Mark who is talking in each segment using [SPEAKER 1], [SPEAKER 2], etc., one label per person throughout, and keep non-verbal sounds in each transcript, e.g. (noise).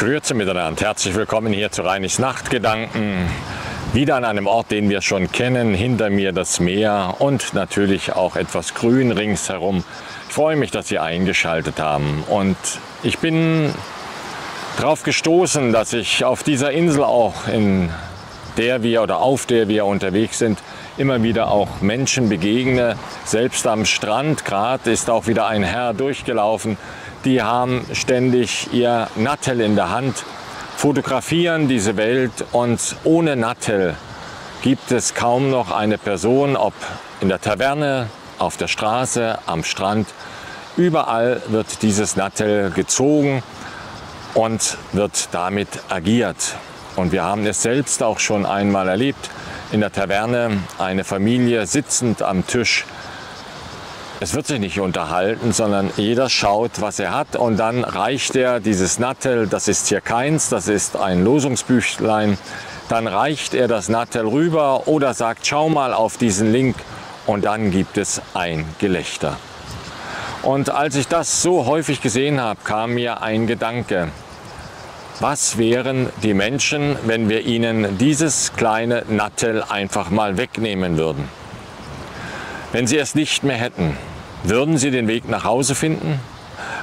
[SPEAKER 1] Grüezi miteinander. Herzlich willkommen hier zu Reinis Nachtgedanken. Wieder an einem Ort, den wir schon kennen. Hinter mir das Meer und natürlich auch etwas Grün ringsherum. Ich freue mich, dass Sie eingeschaltet haben. Und ich bin darauf gestoßen, dass ich auf dieser Insel auch, in der wir oder auf der wir unterwegs sind, immer wieder auch Menschen begegne. Selbst am Strand gerade ist auch wieder ein Herr durchgelaufen. Die haben ständig ihr Nattel in der Hand, fotografieren diese Welt und ohne Nattel gibt es kaum noch eine Person, ob in der Taverne, auf der Straße, am Strand. Überall wird dieses Nattel gezogen und wird damit agiert. Und wir haben es selbst auch schon einmal erlebt in der Taverne, eine Familie sitzend am Tisch. Es wird sich nicht unterhalten, sondern jeder schaut, was er hat und dann reicht er dieses Nattel, das ist hier keins, das ist ein Losungsbüchlein, dann reicht er das Nattel rüber oder sagt, schau mal auf diesen Link und dann gibt es ein Gelächter. Und als ich das so häufig gesehen habe, kam mir ein Gedanke. Was wären die Menschen, wenn wir ihnen dieses kleine Nattel einfach mal wegnehmen würden? Wenn sie es nicht mehr hätten, würden sie den Weg nach Hause finden?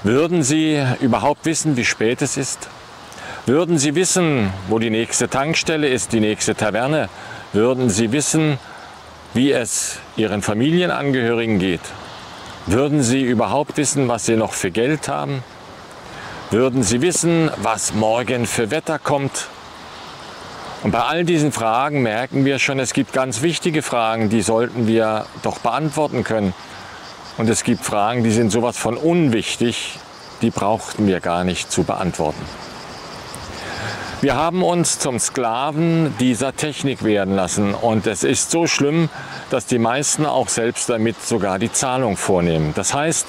[SPEAKER 1] Würden sie überhaupt wissen, wie spät es ist? Würden sie wissen, wo die nächste Tankstelle ist, die nächste Taverne? Würden sie wissen, wie es ihren Familienangehörigen geht? Würden sie überhaupt wissen, was sie noch für Geld haben? Würden Sie wissen, was morgen für Wetter kommt? Und bei all diesen Fragen merken wir schon, es gibt ganz wichtige Fragen, die sollten wir doch beantworten können. Und es gibt Fragen, die sind sowas von unwichtig, die brauchten wir gar nicht zu beantworten. Wir haben uns zum Sklaven dieser Technik werden lassen und es ist so schlimm, dass die meisten auch selbst damit sogar die Zahlung vornehmen. Das heißt,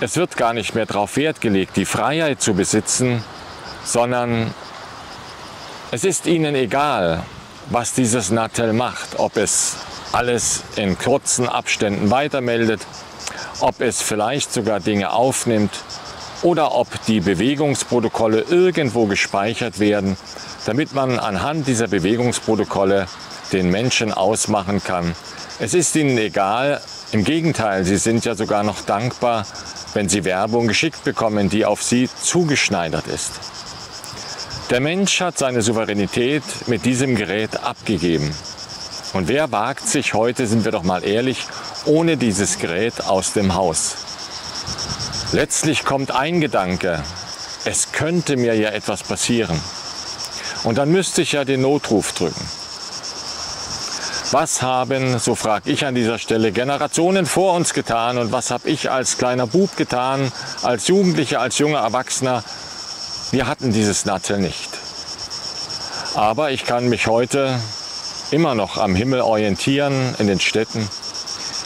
[SPEAKER 1] es wird gar nicht mehr darauf Wert gelegt, die Freiheit zu besitzen, sondern es ist ihnen egal, was dieses Nattel macht, ob es alles in kurzen Abständen weitermeldet, ob es vielleicht sogar Dinge aufnimmt oder ob die Bewegungsprotokolle irgendwo gespeichert werden, damit man anhand dieser Bewegungsprotokolle den Menschen ausmachen kann. Es ist ihnen egal, im Gegenteil, sie sind ja sogar noch dankbar, wenn sie Werbung geschickt bekommen, die auf sie zugeschneidert ist. Der Mensch hat seine Souveränität mit diesem Gerät abgegeben. Und wer wagt sich heute, sind wir doch mal ehrlich, ohne dieses Gerät aus dem Haus? Letztlich kommt ein Gedanke, es könnte mir ja etwas passieren. Und dann müsste ich ja den Notruf drücken. Was haben, so frage ich an dieser Stelle, Generationen vor uns getan und was habe ich als kleiner Bub getan, als Jugendlicher, als junger Erwachsener? Wir hatten dieses Nattel nicht. Aber ich kann mich heute immer noch am Himmel orientieren in den Städten.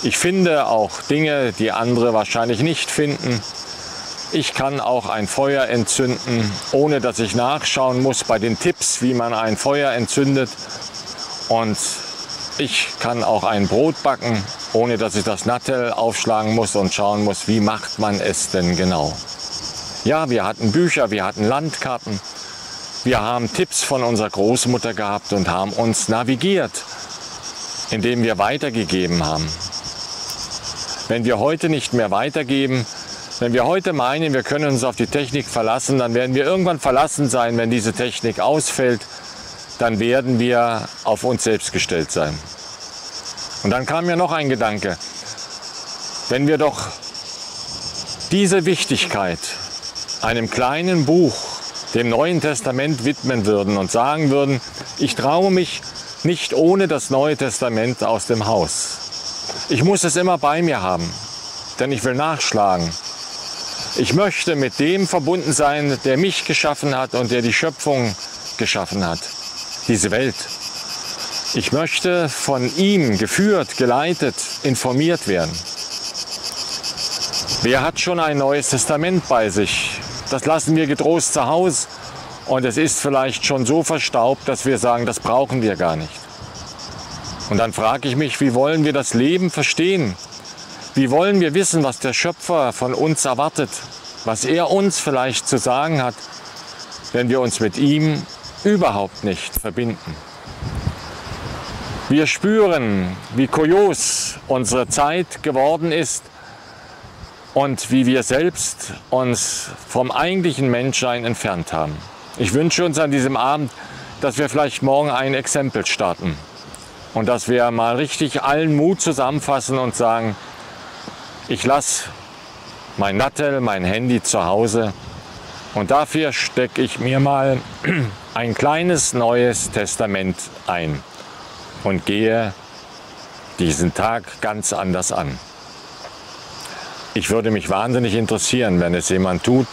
[SPEAKER 1] Ich finde auch Dinge, die andere wahrscheinlich nicht finden. Ich kann auch ein Feuer entzünden, ohne dass ich nachschauen muss bei den Tipps, wie man ein Feuer entzündet. Und ich kann auch ein Brot backen, ohne dass ich das Nattel aufschlagen muss und schauen muss, wie macht man es denn genau. Ja, wir hatten Bücher, wir hatten Landkarten, wir haben Tipps von unserer Großmutter gehabt und haben uns navigiert, indem wir weitergegeben haben. Wenn wir heute nicht mehr weitergeben, wenn wir heute meinen, wir können uns auf die Technik verlassen, dann werden wir irgendwann verlassen sein, wenn diese Technik ausfällt dann werden wir auf uns selbst gestellt sein. Und dann kam mir noch ein Gedanke. Wenn wir doch diese Wichtigkeit einem kleinen Buch, dem Neuen Testament widmen würden und sagen würden, ich traue mich nicht ohne das Neue Testament aus dem Haus. Ich muss es immer bei mir haben, denn ich will nachschlagen. Ich möchte mit dem verbunden sein, der mich geschaffen hat und der die Schöpfung geschaffen hat diese Welt. Ich möchte von ihm geführt, geleitet, informiert werden. Wer hat schon ein neues Testament bei sich? Das lassen wir getrost zu Hause und es ist vielleicht schon so verstaubt, dass wir sagen, das brauchen wir gar nicht. Und dann frage ich mich, wie wollen wir das Leben verstehen? Wie wollen wir wissen, was der Schöpfer von uns erwartet? Was er uns vielleicht zu sagen hat? wenn wir uns mit ihm überhaupt nicht verbinden. Wir spüren, wie kurios unsere Zeit geworden ist und wie wir selbst uns vom eigentlichen Menschsein entfernt haben. Ich wünsche uns an diesem Abend, dass wir vielleicht morgen ein Exempel starten und dass wir mal richtig allen Mut zusammenfassen und sagen, ich lasse mein Nattel, mein Handy zu Hause und dafür stecke ich mir mal (clears throat) ein kleines neues Testament ein und gehe diesen Tag ganz anders an. Ich würde mich wahnsinnig interessieren, wenn es jemand tut,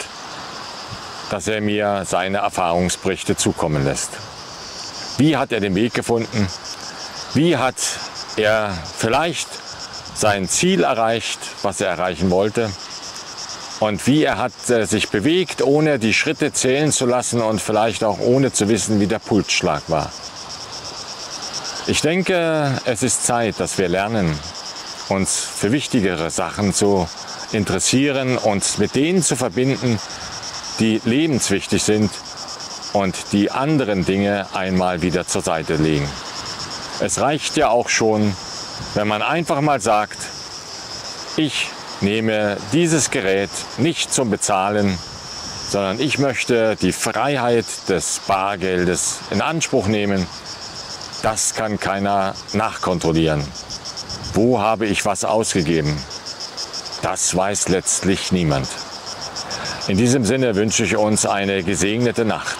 [SPEAKER 1] dass er mir seine Erfahrungsberichte zukommen lässt. Wie hat er den Weg gefunden? Wie hat er vielleicht sein Ziel erreicht, was er erreichen wollte? Und wie er hat äh, sich bewegt, ohne die Schritte zählen zu lassen und vielleicht auch ohne zu wissen, wie der Pulsschlag war. Ich denke, es ist Zeit, dass wir lernen, uns für wichtigere Sachen zu interessieren und mit denen zu verbinden, die lebenswichtig sind und die anderen Dinge einmal wieder zur Seite legen. Es reicht ja auch schon, wenn man einfach mal sagt, ich nehme dieses Gerät nicht zum Bezahlen, sondern ich möchte die Freiheit des Bargeldes in Anspruch nehmen. Das kann keiner nachkontrollieren. Wo habe ich was ausgegeben? Das weiß letztlich niemand. In diesem Sinne wünsche ich uns eine gesegnete Nacht,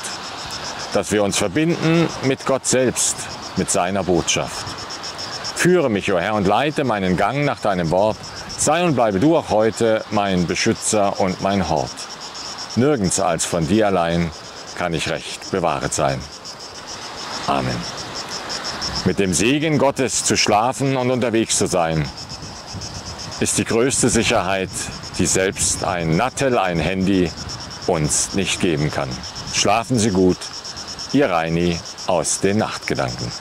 [SPEAKER 1] dass wir uns verbinden mit Gott selbst, mit seiner Botschaft. Führe mich, o oh Herr, und leite meinen Gang nach deinem Wort. Sei und bleibe du auch heute mein Beschützer und mein Hort. Nirgends als von dir allein kann ich recht bewahret sein. Amen. Mit dem Segen Gottes zu schlafen und unterwegs zu sein, ist die größte Sicherheit, die selbst ein Nattel, ein Handy uns nicht geben kann. Schlafen Sie gut, Ihr Reini aus den Nachtgedanken.